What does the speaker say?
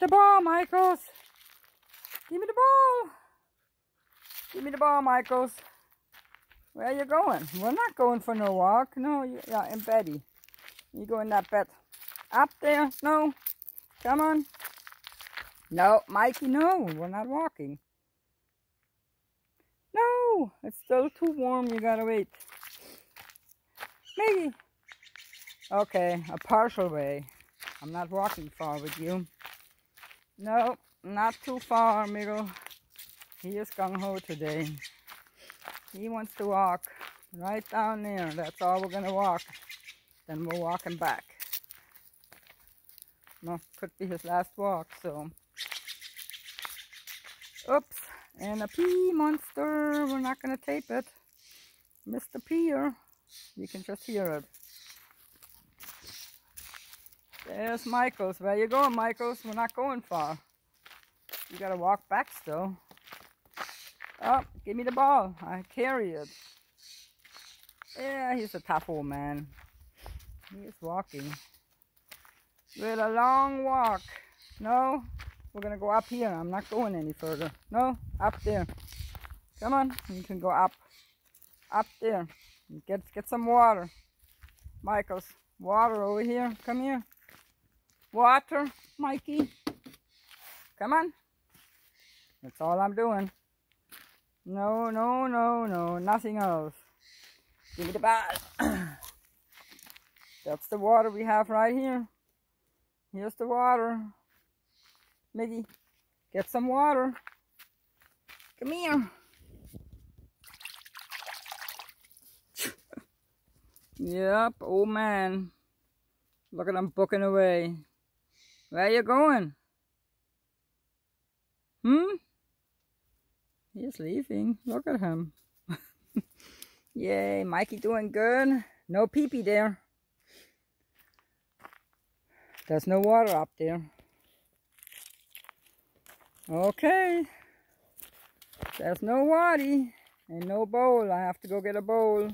The ball, Michaels. Give me the ball. Give me the ball, Michaels. Where are you going? We're not going for no walk. No, you, yeah, and Betty. You go in that bed. Up there. No. Come on. No, Mikey, no. We're not walking. No, it's still too warm. You gotta wait. Maybe. Okay, a partial way. I'm not walking far with you. No, not too far, amigo. He is gung-ho today. He wants to walk right down there. That's all we're going to walk. Then we're walking back. Well, could be his last walk, so. Oops. And a pea monster. We're not going to tape it. Mr. Peer. You can just hear it. There's Michael's. Where you going, Michael's? We're not going far. You gotta walk back still. Oh, give me the ball. I carry it. Yeah, he's a tough old man. He's walking. With a long walk. No, we're gonna go up here. I'm not going any further. No, up there. Come on, you can go up. Up there. Get get some water. Michael's water over here. Come here. Water, Mikey. Come on. That's all I'm doing. No, no, no, no, nothing else. Give me the ball. That's the water we have right here. Here's the water. Miggy, get some water. Come here. yep, old man. Look at him booking away. Where you going? Hmm? He's leaving. Look at him. Yay, Mikey doing good. No pee-pee there. There's no water up there. Okay. There's no water and no bowl. I have to go get a bowl.